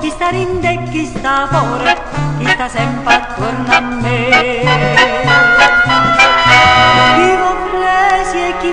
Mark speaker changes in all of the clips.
Speaker 1: chi sta rinde e chi sta fuori, chi sta sempre attorno a me. Chi vo presi e chi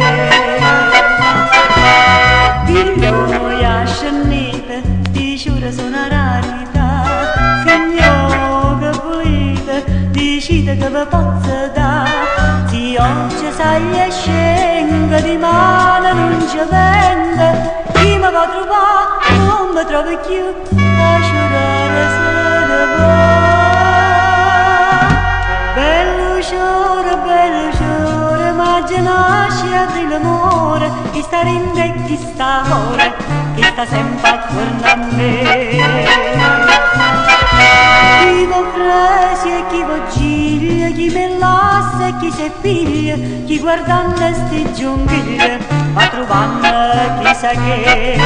Speaker 1: sono rarità, signor che volete, dicite che vi posso dare, se oggi sai e scenga di mano non ci vende, chi mi va a trovare non mi trovi più, nasce l'amore, chi sta rinde e chi sta amore, chi sta sempre attorno a me. Chi vo presi e chi vo giglia, chi me lasse chi se piglia, chi guardando sti giunghiglie, va trovando chissà che.